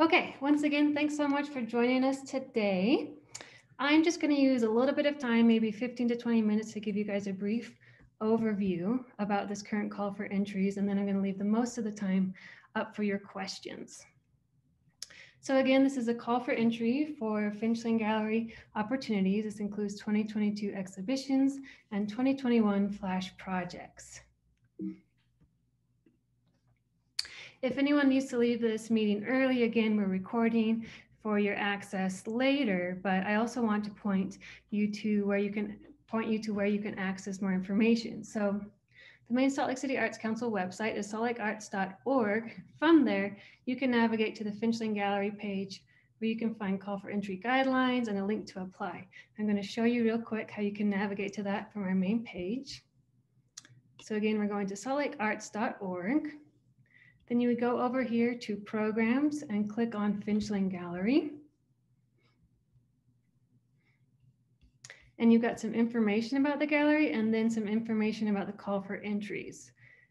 Okay, once again, thanks so much for joining us today. I'm just going to use a little bit of time, maybe 15 to 20 minutes to give you guys a brief overview about this current call for entries, and then I'm going to leave the most of the time up for your questions. So again, this is a call for entry for Finch Lane Gallery opportunities. This includes 2022 exhibitions and 2021 flash projects. If anyone needs to leave this meeting early, again, we're recording for your access later, but I also want to point you to where you can point you to where you can access more information. So the main Salt Lake City Arts Council website is saltlakearts.org. From there, you can navigate to the Finch Lane Gallery page where you can find call for entry guidelines and a link to apply. I'm going to show you real quick how you can navigate to that from our main page. So again, we're going to saltlakearts.org. Then you would go over here to programs and click on Finch Lane Gallery. And you've got some information about the gallery and then some information about the call for entries.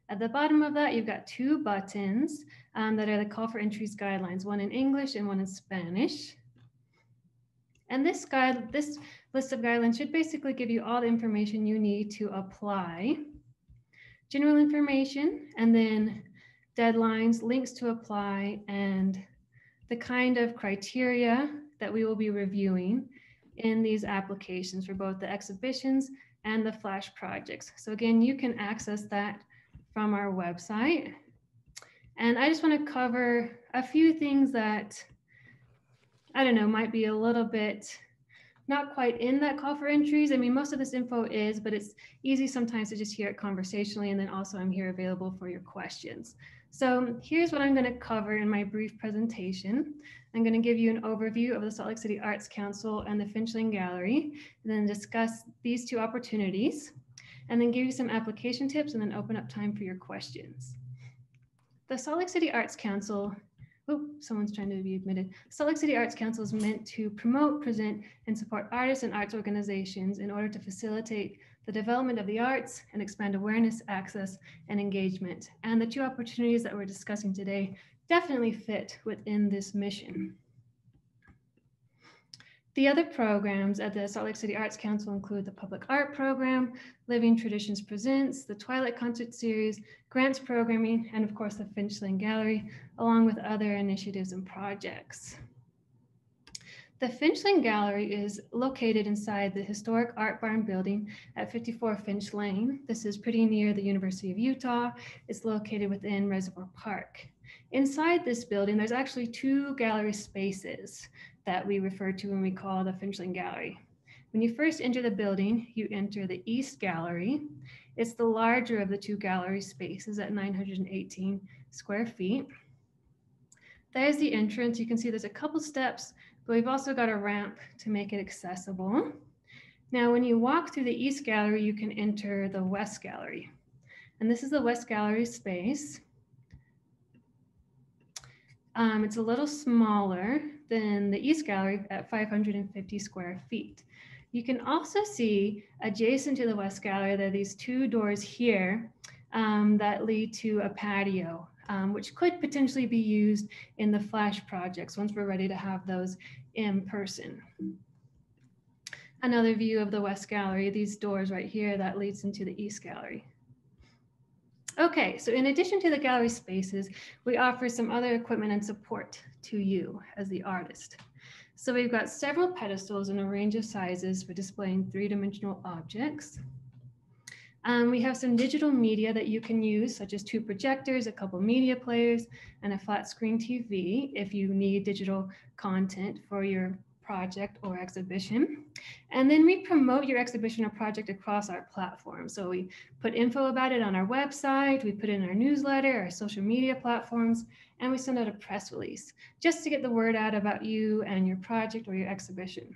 At the bottom of that, you've got two buttons um, that are the call for entries guidelines, one in English and one in Spanish. And this guide, this list of guidelines should basically give you all the information you need to apply. General information, and then deadlines, links to apply, and the kind of criteria that we will be reviewing in these applications for both the exhibitions and the flash projects. So again, you can access that from our website. And I just want to cover a few things that I don't know, might be a little bit not quite in that call for entries. I mean, most of this info is, but it's easy sometimes to just hear it conversationally. And then also I'm here available for your questions. So here's what I'm going to cover in my brief presentation. I'm going to give you an overview of the Salt Lake City Arts Council and the Finch Lane Gallery, and then discuss these two opportunities, and then give you some application tips and then open up time for your questions. The Salt Lake City Arts Council Oh, someone's trying to be admitted. Salt Lake City Arts Council is meant to promote, present, and support artists and arts organizations in order to facilitate the development of the arts and expand awareness, access, and engagement. And the two opportunities that we're discussing today definitely fit within this mission. The other programs at the Salt Lake City Arts Council include the Public Art Program, Living Traditions Presents, the Twilight Concert Series, grants programming, and of course the Finch Lane Gallery, along with other initiatives and projects. The Finch Lane Gallery is located inside the historic Art Barn building at 54 Finch Lane. This is pretty near the University of Utah. It's located within Reservoir Park. Inside this building, there's actually two gallery spaces that we refer to when we call the Finch Lane Gallery. When you first enter the building, you enter the East Gallery. It's the larger of the two gallery spaces at 918 square feet. There's the entrance. You can see there's a couple steps but we've also got a ramp to make it accessible. Now, when you walk through the East Gallery, you can enter the West Gallery. And this is the West Gallery space. Um, it's a little smaller than the East Gallery at 550 square feet. You can also see adjacent to the West Gallery, there are these two doors here um, that lead to a patio um, which could potentially be used in the flash projects once we're ready to have those in person. Another view of the West Gallery, these doors right here that leads into the East Gallery. Okay, so in addition to the gallery spaces, we offer some other equipment and support to you as the artist. So we've got several pedestals in a range of sizes for displaying three-dimensional objects. Um, we have some digital media that you can use, such as two projectors, a couple media players, and a flat screen TV if you need digital content for your project or exhibition. And then we promote your exhibition or project across our platform. So we put info about it on our website, we put it in our newsletter, our social media platforms, and we send out a press release just to get the word out about you and your project or your exhibition.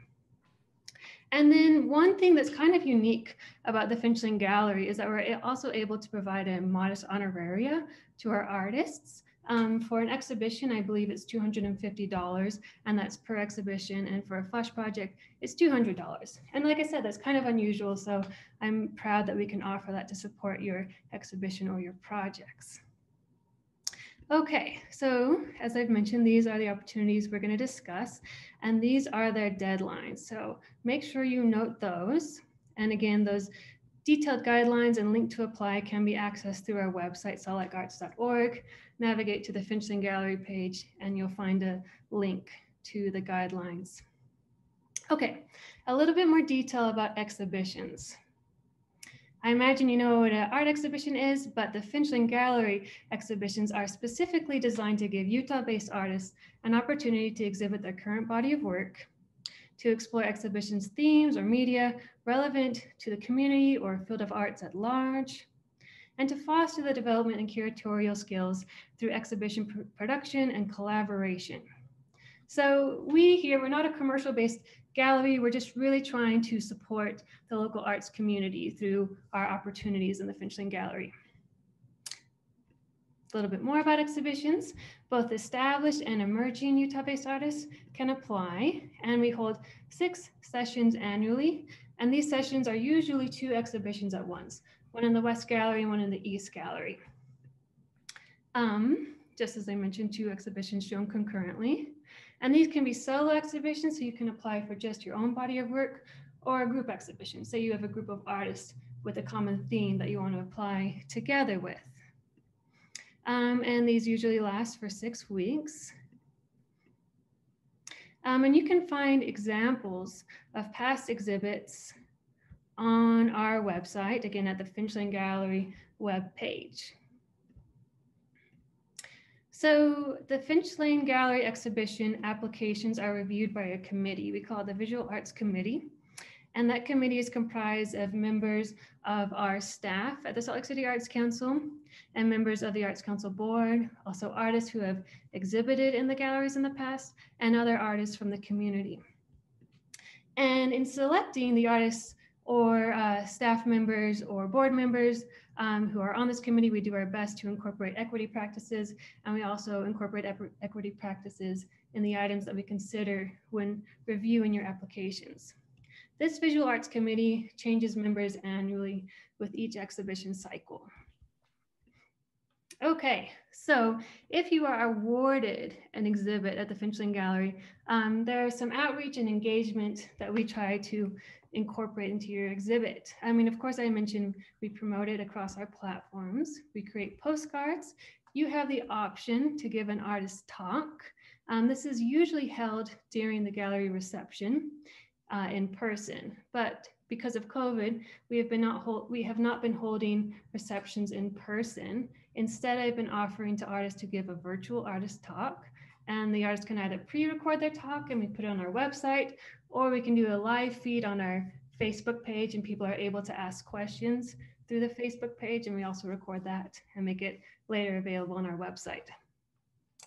And then one thing that's kind of unique about the Finch Lane Gallery is that we're also able to provide a modest honoraria to our artists. Um, for an exhibition, I believe it's $250 and that's per exhibition. And for a flash project, it's $200. And like I said, that's kind of unusual. So I'm proud that we can offer that to support your exhibition or your projects. Okay, so as I've mentioned, these are the opportunities we're going to discuss, and these are their deadlines. So make sure you note those. And again, those detailed guidelines and link to apply can be accessed through our website, saltlakearts.org. Navigate to the Finch Lane Gallery page, and you'll find a link to the guidelines. Okay, a little bit more detail about exhibitions. I imagine you know what an art exhibition is, but the Finch Lane Gallery exhibitions are specifically designed to give Utah-based artists an opportunity to exhibit their current body of work, to explore exhibitions themes or media relevant to the community or field of arts at large, and to foster the development and curatorial skills through exhibition pr production and collaboration. So we here, we're not a commercial-based gallery. We're just really trying to support the local arts community through our opportunities in the Finch Lane Gallery. A little bit more about exhibitions. Both established and emerging Utah-based artists can apply, and we hold six sessions annually. And these sessions are usually two exhibitions at once, one in the West Gallery and one in the East Gallery. Um, just as I mentioned, two exhibitions shown concurrently. And these can be solo exhibitions, so you can apply for just your own body of work, or a group exhibition. Say you have a group of artists with a common theme that you want to apply together with. Um, and these usually last for six weeks. Um, and you can find examples of past exhibits on our website, again at the Finch Lane Gallery web page. So the Finch Lane Gallery exhibition applications are reviewed by a committee. We call it the Visual Arts Committee. And that committee is comprised of members of our staff at the Salt Lake City Arts Council and members of the Arts Council Board, also artists who have exhibited in the galleries in the past, and other artists from the community. And in selecting the artists or uh, staff members or board members um, who are on this committee, we do our best to incorporate equity practices, and we also incorporate equity practices in the items that we consider when reviewing your applications. This Visual Arts Committee changes members annually with each exhibition cycle. Okay, so if you are awarded an exhibit at the Finch Lane Gallery, um, there is some outreach and engagement that we try to incorporate into your exhibit. I mean, of course, I mentioned we promote it across our platforms. We create postcards. You have the option to give an artist talk. Um, this is usually held during the gallery reception uh, in person, but because of COVID, we have been not hold, we have not been holding receptions in person. Instead, I've been offering to artists to give a virtual artist talk, and the artist can either pre-record their talk and we put it on our website, or we can do a live feed on our Facebook page, and people are able to ask questions through the Facebook page, and we also record that and make it later available on our website.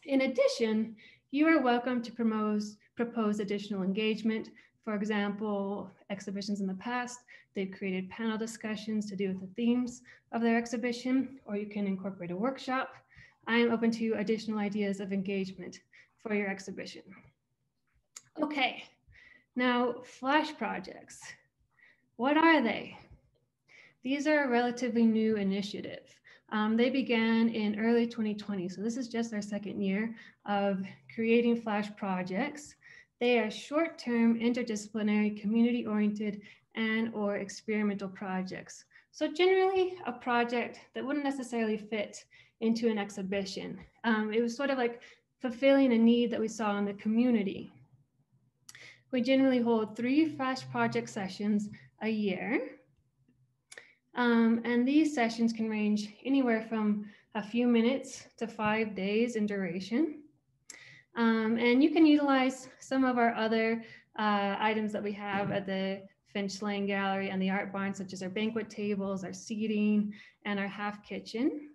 In addition, you are welcome to propose, propose additional engagement for example, exhibitions in the past, they've created panel discussions to do with the themes of their exhibition, or you can incorporate a workshop. I am open to additional ideas of engagement for your exhibition. Okay, now flash projects. What are they? These are a relatively new initiative. Um, they began in early 2020, so this is just our second year of creating flash projects. They are short-term, interdisciplinary, community-oriented, and or experimental projects. So generally a project that wouldn't necessarily fit into an exhibition. Um, it was sort of like fulfilling a need that we saw in the community. We generally hold three flash project sessions a year. Um, and these sessions can range anywhere from a few minutes to five days in duration. Um, and you can utilize some of our other uh, items that we have at the Finch Lane Gallery and the Art Barn, such as our banquet tables, our seating, and our half kitchen.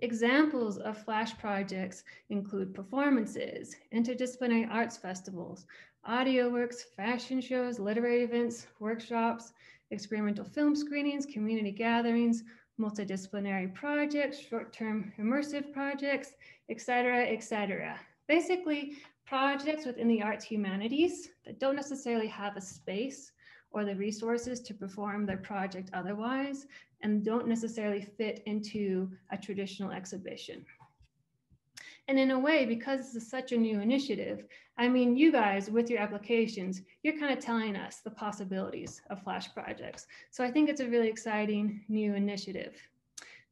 Examples of flash projects include performances, interdisciplinary arts festivals, audio works, fashion shows, literary events, workshops, experimental film screenings, community gatherings, multidisciplinary projects, short-term immersive projects, etc., etc. Basically, projects within the arts humanities that don't necessarily have a space or the resources to perform their project otherwise, and don't necessarily fit into a traditional exhibition. And in a way, because this is such a new initiative, I mean, you guys with your applications, you're kind of telling us the possibilities of Flash projects. So I think it's a really exciting new initiative.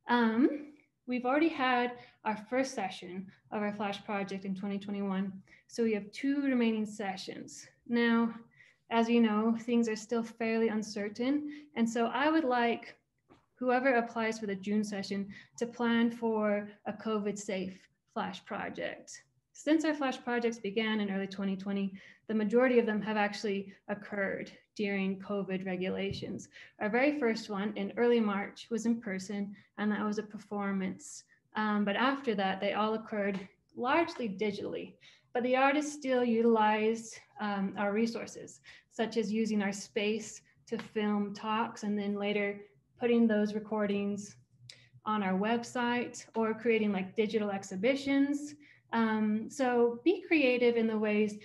Um, we've already had our first session of our Flash project in 2021. So we have two remaining sessions. Now, as you know, things are still fairly uncertain. And so I would like whoever applies for the June session to plan for a COVID safe Flash project. Since our Flash projects began in early 2020, the majority of them have actually occurred during COVID regulations. Our very first one in early March was in person, and that was a performance. Um, but after that, they all occurred largely digitally. But the artists still utilized um, our resources, such as using our space to film talks and then later putting those recordings on our website or creating like digital exhibitions. Um, so be creative in the ways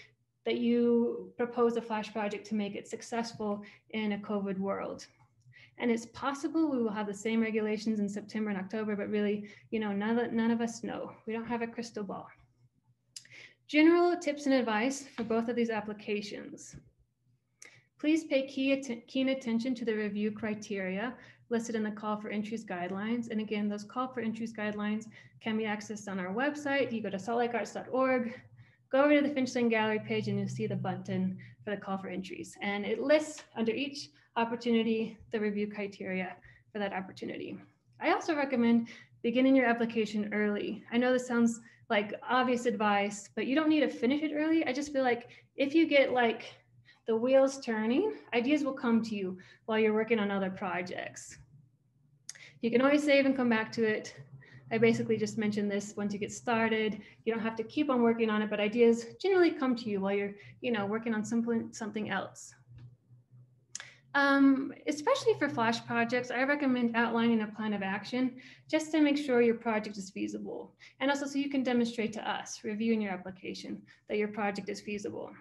that you propose a Flash project to make it successful in a COVID world. And it's possible we will have the same regulations in September and October, but really, you know, none, of, none of us know. We don't have a crystal ball. General tips and advice for both of these applications. Please pay key att keen attention to the review criteria listed in the call for entries guidelines. And again, those call for entries guidelines can be accessed on our website. You go to saltlakearts.org, go over to the Finch Lane Gallery page and you'll see the button for the call for entries. And it lists under each opportunity the review criteria for that opportunity. I also recommend beginning your application early. I know this sounds like obvious advice, but you don't need to finish it early. I just feel like if you get like the wheels turning, ideas will come to you while you're working on other projects. You can always save and come back to it. I basically just mentioned this once you get started, you don't have to keep on working on it, but ideas generally come to you while you're, you know, working on something, something else. Um, especially for Flash projects, I recommend outlining a plan of action just to make sure your project is feasible. And also so you can demonstrate to us, reviewing your application, that your project is feasible.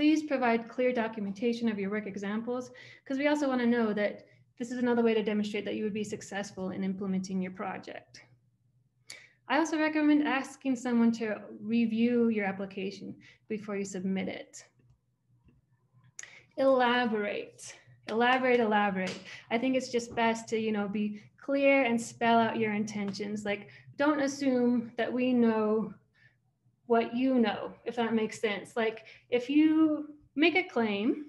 Please provide clear documentation of your work examples because we also want to know that this is another way to demonstrate that you would be successful in implementing your project. I also recommend asking someone to review your application before you submit it. Elaborate, elaborate, elaborate. I think it's just best to, you know, be clear and spell out your intentions. Like, don't assume that we know what you know, if that makes sense. Like if you make a claim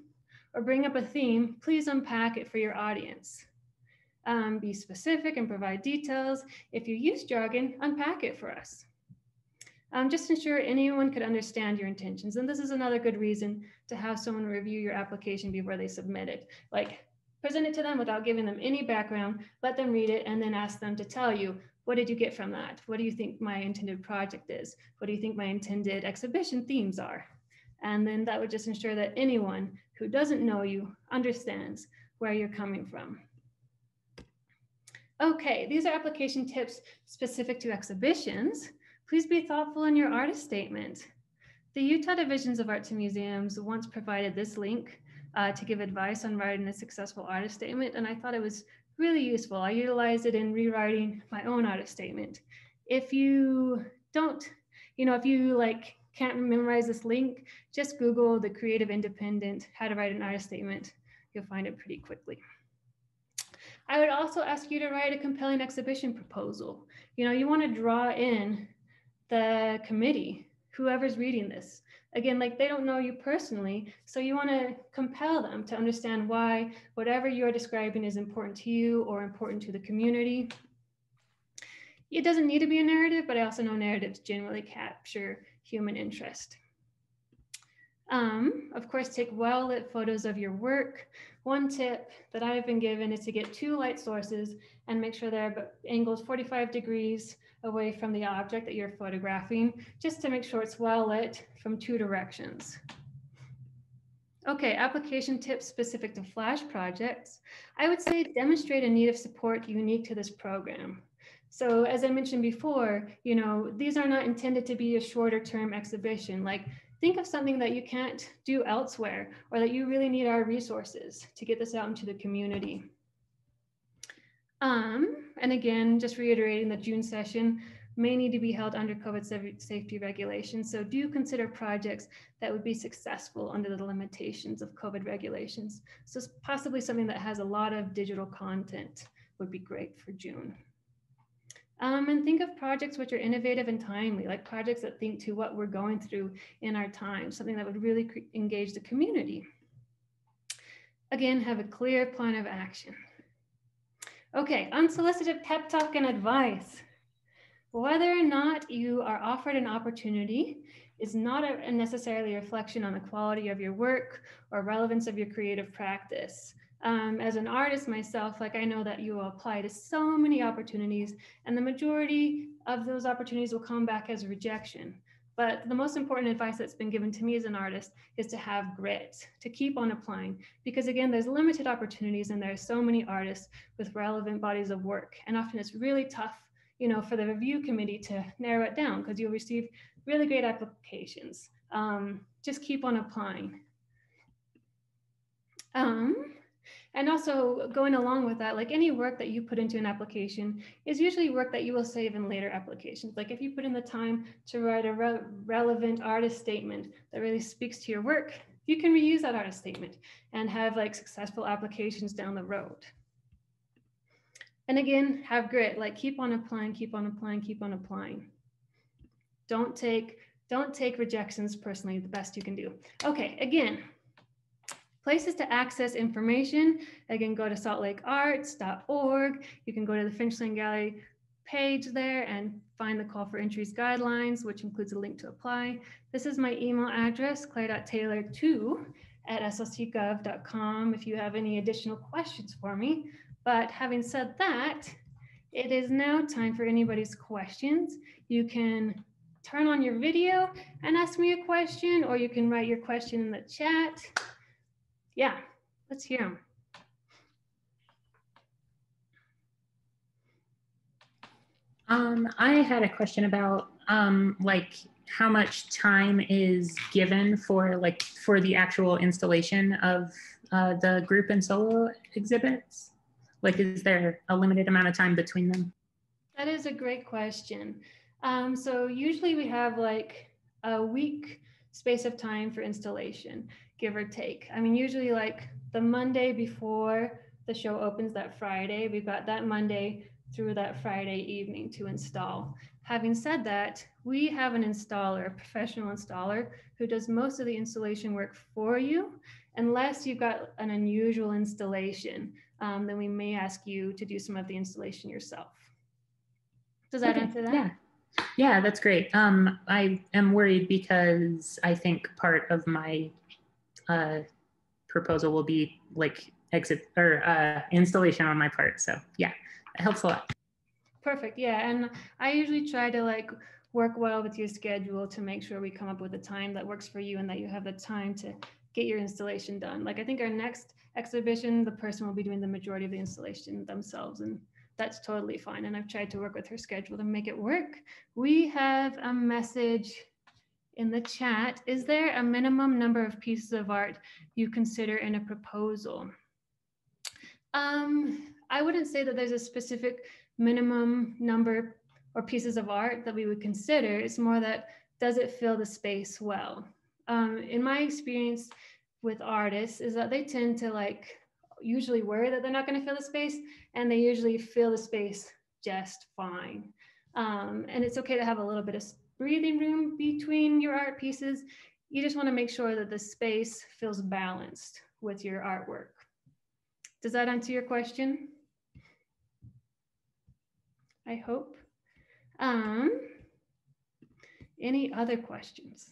or bring up a theme, please unpack it for your audience. Um, be specific and provide details. If you use jargon, unpack it for us. Um, just ensure anyone could understand your intentions. And this is another good reason to have someone review your application before they submit it. Like present it to them without giving them any background, let them read it, and then ask them to tell you what did you get from that? What do you think my intended project is? What do you think my intended exhibition themes are? And then that would just ensure that anyone who doesn't know you understands where you're coming from. Okay, these are application tips specific to exhibitions. Please be thoughtful in your artist statement. The Utah Divisions of Arts and Museums once provided this link uh, to give advice on writing a successful artist statement, and I thought it was really useful. I utilize it in rewriting my own artist statement. If you don't, you know, if you like can't memorize this link, just Google the Creative Independent, how to write an artist statement. You'll find it pretty quickly. I would also ask you to write a compelling exhibition proposal. You know, you want to draw in the committee, whoever's reading this again, like they don't know you personally. So you want to compel them to understand why whatever you're describing is important to you or important to the community. It doesn't need to be a narrative, but I also know narratives generally capture human interest. Um, of course, take well-lit photos of your work. One tip that I've been given is to get two light sources and make sure they're angles 45 degrees away from the object that you're photographing, just to make sure it's well lit from two directions. Okay, application tips specific to Flash projects. I would say demonstrate a need of support unique to this program. So as I mentioned before, you know, these are not intended to be a shorter term exhibition. Like think of something that you can't do elsewhere or that you really need our resources to get this out into the community. Um, and again, just reiterating the June session may need to be held under COVID safety regulations. So do consider projects that would be successful under the limitations of COVID regulations. So possibly something that has a lot of digital content would be great for June. Um, and think of projects which are innovative and timely, like projects that think to what we're going through in our time, something that would really engage the community. Again, have a clear plan of action. Okay, unsolicited pep talk and advice. Whether or not you are offered an opportunity is not a, necessarily a reflection on the quality of your work or relevance of your creative practice. Um, as an artist myself, like I know that you will apply to so many opportunities and the majority of those opportunities will come back as rejection. But the most important advice that's been given to me as an artist is to have grit, to keep on applying. Because again, there's limited opportunities and there are so many artists with relevant bodies of work. And often it's really tough you know, for the review committee to narrow it down because you'll receive really great applications. Um, just keep on applying. Um, and also going along with that, like any work that you put into an application is usually work that you will save in later applications. Like if you put in the time to write a re relevant artist statement that really speaks to your work, you can reuse that artist statement and have like successful applications down the road. And again, have grit, like keep on applying, keep on applying, keep on applying. Don't take, don't take rejections personally, the best you can do. Okay, again, places to access information. Again, go to saltlakearts.org. You can go to the Finch Lane Gallery page there and find the call for entries guidelines, which includes a link to apply. This is my email address, claire.taylor2 at slcgov.com if you have any additional questions for me. But having said that, it is now time for anybody's questions. You can turn on your video and ask me a question, or you can write your question in the chat. Yeah, let's hear them. Um, I had a question about um, like how much time is given for like for the actual installation of uh, the group and solo exhibits. Like, is there a limited amount of time between them? That is a great question. Um, so usually we have like a week space of time for installation, give or take. I mean, usually like the Monday before the show opens that Friday, we've got that Monday through that Friday evening to install. Having said that, we have an installer, a professional installer, who does most of the installation work for you, unless you've got an unusual installation um, then we may ask you to do some of the installation yourself. Does that okay. answer that? Yeah. Yeah, that's great. Um, I am worried because I think part of my uh, proposal will be like exit or uh, installation on my part. So yeah, it helps a lot. Perfect. Yeah, and I usually try to like work well with your schedule to make sure we come up with a time that works for you and that you have the time to get your installation done. Like I think our next exhibition, the person will be doing the majority of the installation themselves and that's totally fine. And I've tried to work with her schedule to make it work. We have a message in the chat. Is there a minimum number of pieces of art you consider in a proposal? Um, I wouldn't say that there's a specific minimum number or pieces of art that we would consider. It's more that does it fill the space well? Um, in my experience, with artists is that they tend to like usually worry that they're not going to fill the space and they usually fill the space just fine. Um, and it's okay to have a little bit of breathing room between your art pieces. You just want to make sure that the space feels balanced with your artwork. Does that answer your question? I hope. Um, any other questions?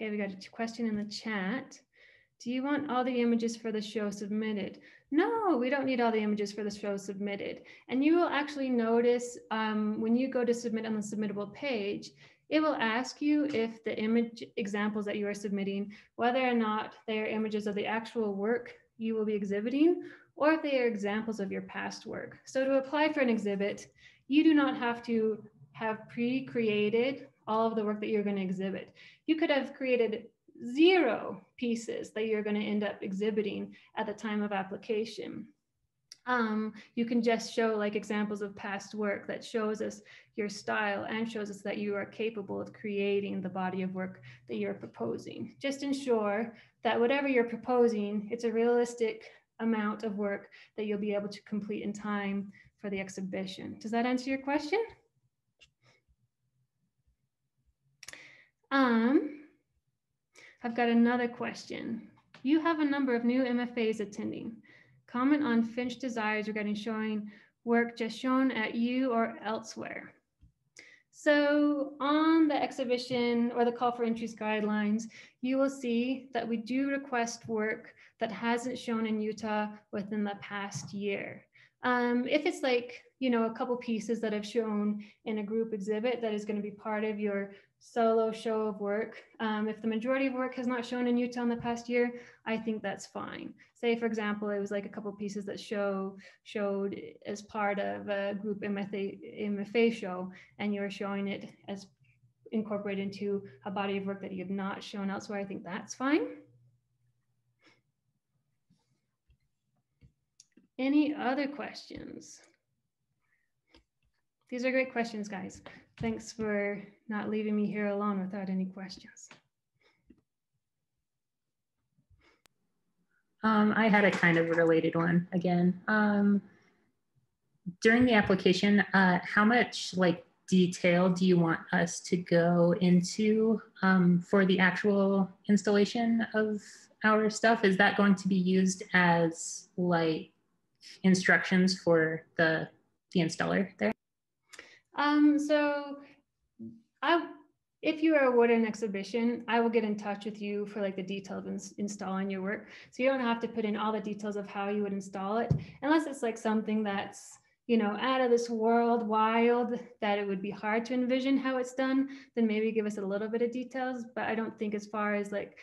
Okay, we got a question in the chat. Do you want all the images for the show submitted? No, we don't need all the images for the show submitted. And you will actually notice um, when you go to submit on the submittable page, it will ask you if the image examples that you are submitting, whether or not they are images of the actual work you will be exhibiting, or if they are examples of your past work. So to apply for an exhibit, you do not have to have pre-created all of the work that you're going to exhibit. You could have created zero pieces that you're going to end up exhibiting at the time of application. Um, you can just show like examples of past work that shows us your style and shows us that you are capable of creating the body of work that you're proposing. Just ensure that whatever you're proposing, it's a realistic amount of work that you'll be able to complete in time for the exhibition. Does that answer your question? Um, I've got another question. You have a number of new MFAs attending. Comment on Finch desires regarding showing work just shown at you or elsewhere. So on the exhibition or the call for entries guidelines, you will see that we do request work that hasn't shown in Utah within the past year. Um, if it's like, you know, a couple pieces that I've shown in a group exhibit that is going to be part of your solo show of work. Um, if the majority of work has not shown in Utah in the past year, I think that's fine. Say, for example, it was like a couple pieces that show showed as part of a group MFA, MFA show, and you're showing it as incorporated into a body of work that you have not shown elsewhere. I think that's fine. Any other questions? These are great questions, guys. Thanks for not leaving me here alone without any questions. Um, I had a kind of related one again. Um, during the application, uh, how much like detail do you want us to go into um, for the actual installation of our stuff? Is that going to be used as like instructions for the the installer there? Um, so I, if you are awarded an exhibition, I will get in touch with you for like the details of ins installing your work. So you don't have to put in all the details of how you would install it, unless it's like something that's you know out of this world wild that it would be hard to envision how it's done then maybe give us a little bit of details but i don't think as far as like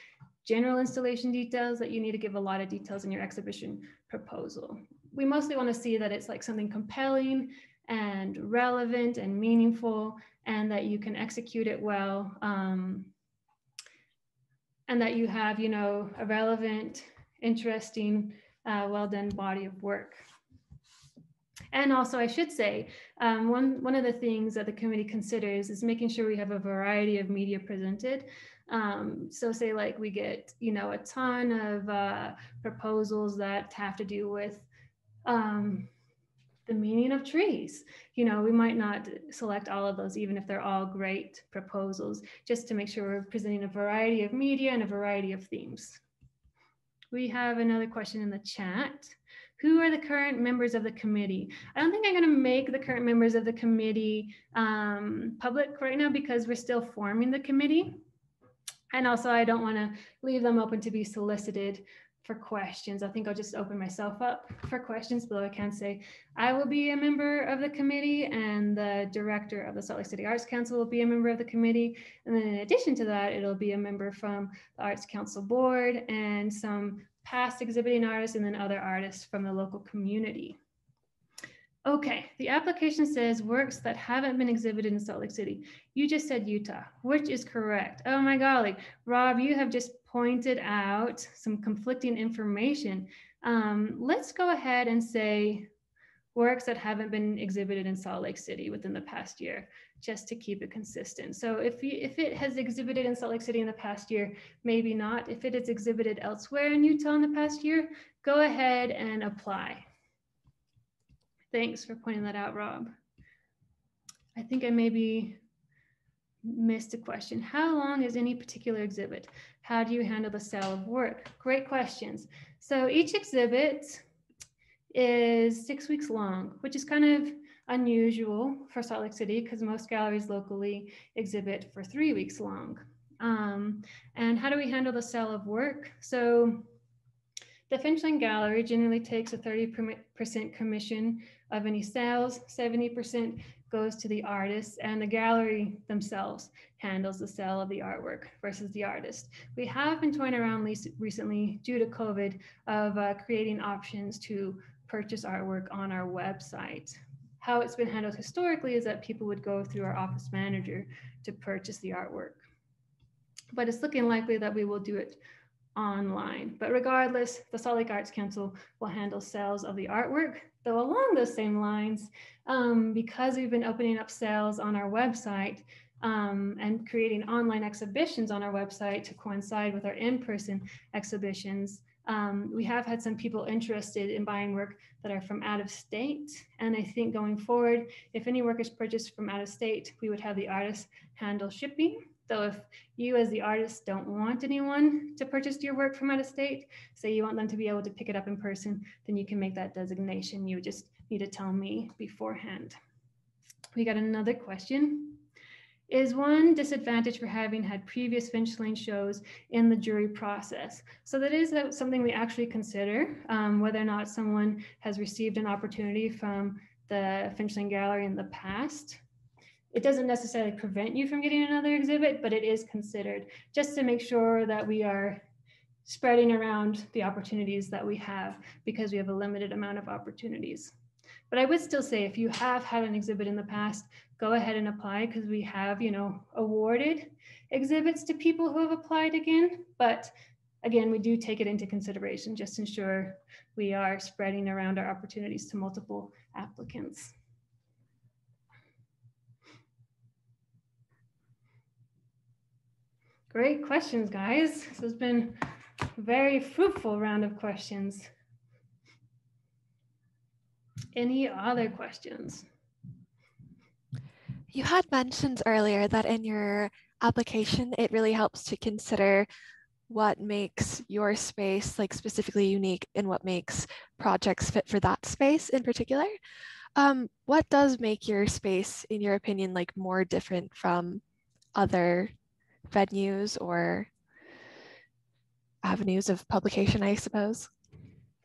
general installation details that you need to give a lot of details in your exhibition proposal we mostly want to see that it's like something compelling and relevant and meaningful and that you can execute it well um, and that you have you know a relevant interesting uh, well done body of work. And also i should say um, one, one of the things that the committee considers is making sure we have a variety of media presented. Um, so say like we get you know a ton of uh, proposals that have to do with um, the meaning of trees. You know, we might not select all of those, even if they're all great proposals, just to make sure we're presenting a variety of media and a variety of themes. We have another question in the chat. Who are the current members of the committee? I don't think I'm going to make the current members of the committee um, public right now because we're still forming the committee. And also, I don't want to leave them open to be solicited for questions. I think I'll just open myself up for questions, but I can say I will be a member of the committee and the director of the Salt Lake City Arts Council will be a member of the committee. And then in addition to that, it'll be a member from the Arts Council board and some past exhibiting artists and then other artists from the local community. Okay, the application says works that haven't been exhibited in Salt Lake City. You just said Utah, which is correct. Oh my golly, Rob, you have just pointed out some conflicting information. Um, let's go ahead and say works that haven't been exhibited in Salt Lake City within the past year, just to keep it consistent. So if, you, if it has exhibited in Salt Lake City in the past year, maybe not. If it is exhibited elsewhere in Utah in the past year, go ahead and apply. Thanks for pointing that out, Rob. I think I maybe missed a question. How long is any particular exhibit? How do you handle the sale of work? Great questions. So each exhibit is six weeks long, which is kind of unusual for Salt Lake City because most galleries locally exhibit for three weeks long. Um, and how do we handle the sale of work? So the Finch Lane Gallery generally takes a 30% commission of any sales, 70% goes to the artist, and the gallery themselves handles the sale of the artwork versus the artist. We have been toying around recently due to COVID of uh, creating options to purchase artwork on our website. how it's been handled historically is that people would go through our office manager to purchase the artwork. But it's looking likely that we will do it online. But regardless, the Salt Lake Arts Council will handle sales of the artwork. Though along those same lines, um, because we've been opening up sales on our website um, and creating online exhibitions on our website to coincide with our in-person exhibitions, um, we have had some people interested in buying work that are from out of state. And I think going forward, if any work is purchased from out of state, we would have the artist handle shipping. So if you as the artist don't want anyone to purchase your work from out of state, say you want them to be able to pick it up in person, then you can make that designation. You just need to tell me beforehand. We got another question is one disadvantage for having had previous Finch Lane shows in the jury process. So that is something we actually consider, um, whether or not someone has received an opportunity from the Finch Lane Gallery in the past. It doesn't necessarily prevent you from getting another exhibit, but it is considered just to make sure that we are spreading around the opportunities that we have because we have a limited amount of opportunities. But I would still say if you have had an exhibit in the past, go ahead and apply because we have, you know, awarded exhibits to people who have applied again. But again, we do take it into consideration, just to ensure we are spreading around our opportunities to multiple applicants. Great questions, guys. This has been a very fruitful round of questions. Any other questions? You had mentioned earlier that in your application, it really helps to consider what makes your space like specifically unique and what makes projects fit for that space in particular. Um, what does make your space, in your opinion, like more different from other venues or avenues of publication, I suppose?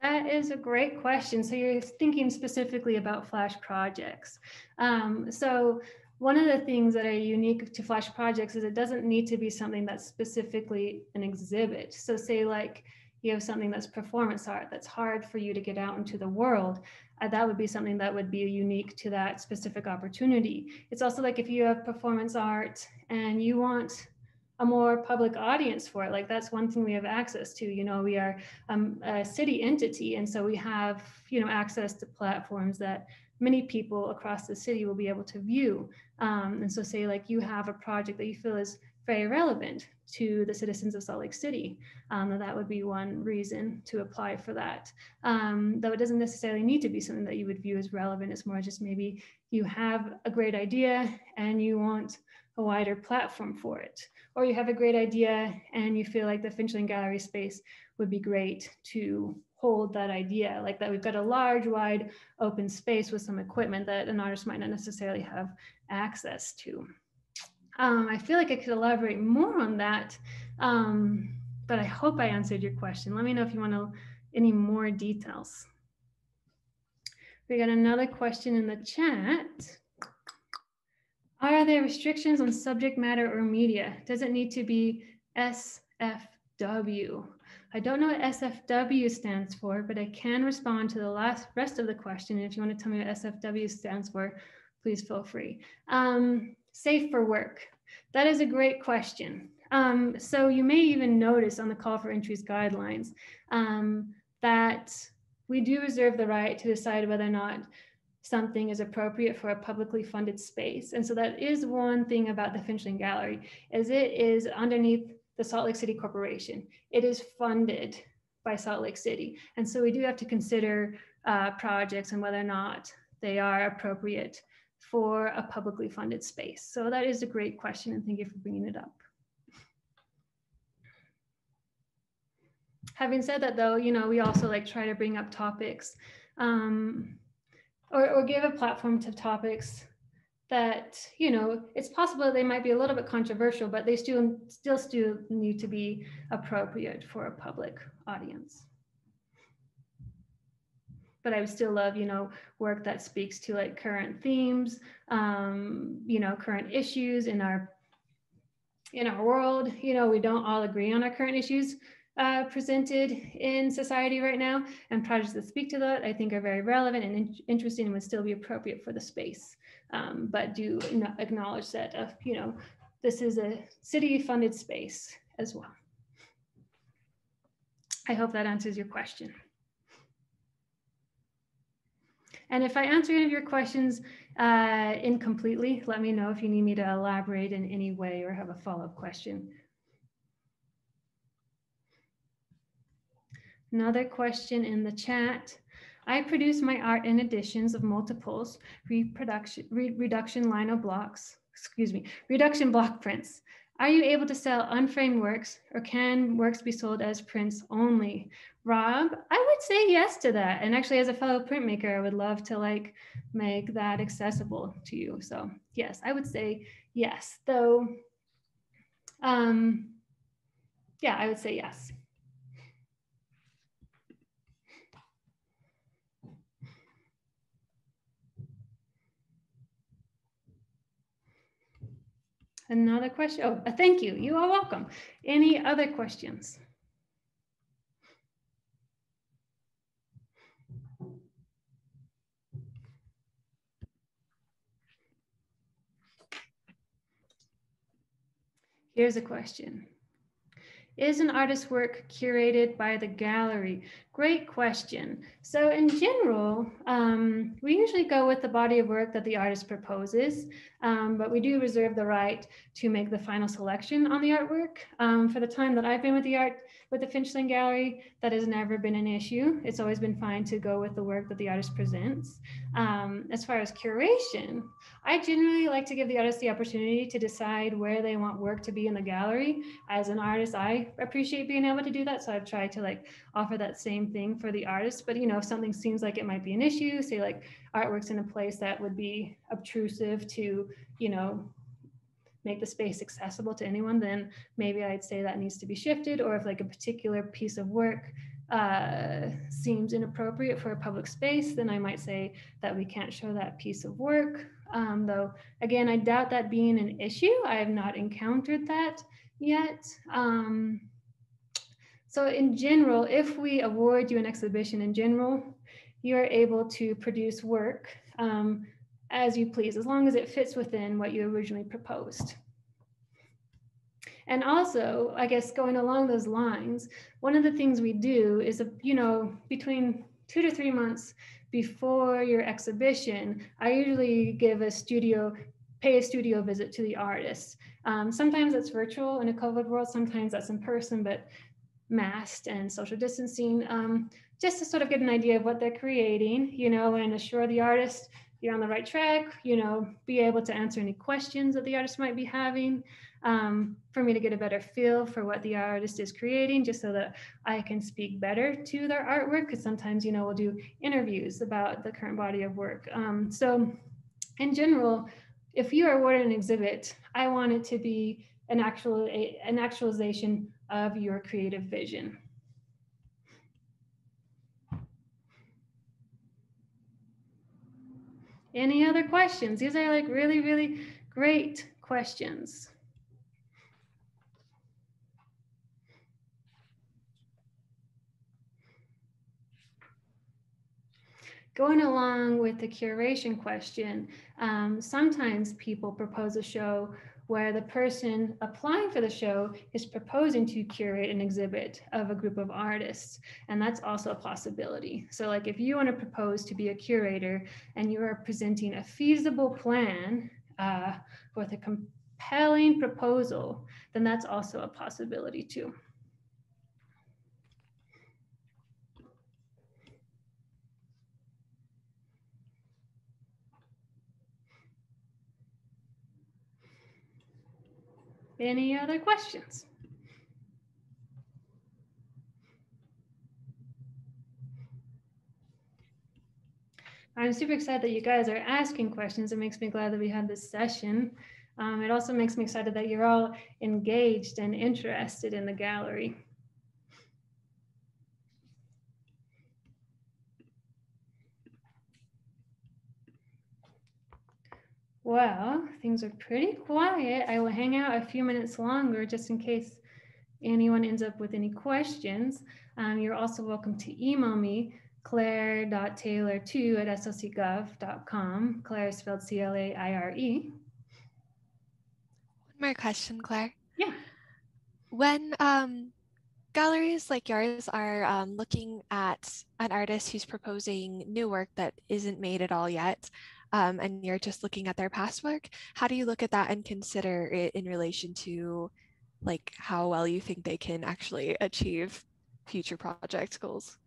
That is a great question. So you're thinking specifically about Flash projects. Um, so one of the things that are unique to Flash projects is it doesn't need to be something that's specifically an exhibit. So say like you have something that's performance art that's hard for you to get out into the world. Uh, that would be something that would be unique to that specific opportunity. It's also like if you have performance art and you want a more public audience for it. Like that's one thing we have access to. You know, we are um, a city entity, and so we have you know access to platforms that many people across the city will be able to view. Um, and so, say like you have a project that you feel is very relevant to the citizens of Salt Lake City. Um, that would be one reason to apply for that. Um, though it doesn't necessarily need to be something that you would view as relevant. It's more just maybe you have a great idea and you want a wider platform for it. Or you have a great idea and you feel like the Finch Gallery space would be great to hold that idea. Like that we've got a large wide open space with some equipment that an artist might not necessarily have access to. Um, i feel like i could elaborate more on that um, but i hope i answered your question. Let me know if you want to any more details. We got another question in the chat are there restrictions on subject matter or media? Does it need to be SFW? I don't know what SFW stands for, but I can respond to the last rest of the question. And if you want to tell me what SFW stands for, please feel free. Um, safe for work. That is a great question. Um, so you may even notice on the call for entries guidelines um, that we do reserve the right to decide whether or not something is appropriate for a publicly funded space. And so that is one thing about the Finch Lane Gallery, is it is underneath the Salt Lake City Corporation. It is funded by Salt Lake City. And so we do have to consider uh, projects and whether or not they are appropriate for a publicly funded space. So that is a great question and thank you for bringing it up. Having said that though, you know, we also like try to bring up topics um, or, or give a platform to topics that you know it's possible they might be a little bit controversial but they still still still need to be appropriate for a public audience. But i would still love you know work that speaks to like current themes um, you know current issues in our in our world. You know we don't all agree on our current issues uh, presented in society right now, and projects that speak to that I think are very relevant and in- interesting and would still be appropriate for the space. Um, but do acknowledge that, uh, you know, this is a city-funded space as well. I hope that answers your question. And if I answer any of your questions uh, incompletely, let me know if you need me to elaborate in any way or have a follow-up question. Another question in the chat. I produce my art in editions of multiples, reproduction, re reduction lino blocks, excuse me, reduction block prints. Are you able to sell unframed works or can works be sold as prints only? Rob, I would say yes to that. And actually as a fellow printmaker, I would love to like make that accessible to you. So yes, I would say yes, though. Um, yeah, I would say yes. Another question. Oh, uh, thank you. You are welcome. Any other questions? Here's a question. Is an artist's work curated by the gallery? Great question. So in general, um, we usually go with the body of work that the artist proposes, um, but we do reserve the right to make the final selection on the artwork. Um, for the time that I've been with the art, with the Finch Lane Gallery, that has never been an issue. It's always been fine to go with the work that the artist presents. Um, as far as curation, I generally like to give the artist the opportunity to decide where they want work to be in the gallery. As an artist, I appreciate being able to do that. So I've tried to like offer that same thing for the artist. But you know, if something seems like it might be an issue, say like artwork's in a place that would be obtrusive to, you know, make the space accessible to anyone, then maybe I'd say that needs to be shifted. Or if like a particular piece of work uh, seems inappropriate for a public space, then I might say that we can't show that piece of work. Um, though, again, I doubt that being an issue. I have not encountered that yet. Um, so in general, if we award you an exhibition in general, you're able to produce work um, as you please, as long as it fits within what you originally proposed. And also, I guess going along those lines, one of the things we do is, you know, between two to three months before your exhibition, I usually give a studio, pay a studio visit to the artist. Um, sometimes it's virtual in a COVID world, sometimes that's in person, but masked and social distancing, um, just to sort of get an idea of what they're creating, you know, and assure the artist you're on the right track, you know, be able to answer any questions that the artist might be having, um, for me to get a better feel for what the artist is creating, just so that I can speak better to their artwork. Because sometimes, you know, we'll do interviews about the current body of work. Um, so, in general, if you are awarded an exhibit, I want it to be an actual a, an actualization of your creative vision. Any other questions? These are like really, really great questions. Going along with the curation question, um, sometimes people propose a show where the person applying for the show is proposing to curate an exhibit of a group of artists. And that's also a possibility. So like if you want to propose to be a curator and you are presenting a feasible plan uh, with a compelling proposal, then that's also a possibility too. Any other questions? I'm super excited that you guys are asking questions. It makes me glad that we had this session. Um, it also makes me excited that you're all engaged and interested in the gallery. Well, things are pretty quiet. I will hang out a few minutes longer just in case anyone ends up with any questions, um, you're also welcome to email me, claire.taylor2 at slcgov.com. Claire is spelled C L A I R E. One more question, Claire. Yeah. When um, galleries like yours are um, looking at an artist who's proposing new work that isn't made at all yet, um, and you're just looking at their past work, how do you look at that and consider it in relation to like how well you think they can actually achieve future project goals?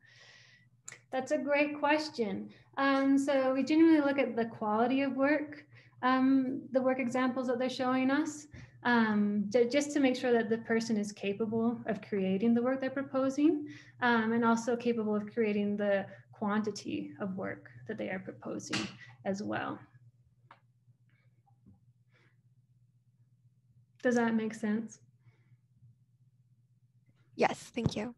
That's a great question. Um, so we generally look at the quality of work, um, the work examples that they're showing us, um, to, just to make sure that the person is capable of creating the work they're proposing, um, and also capable of creating the quantity of work that they are proposing as well. Does that make sense? Yes, thank you.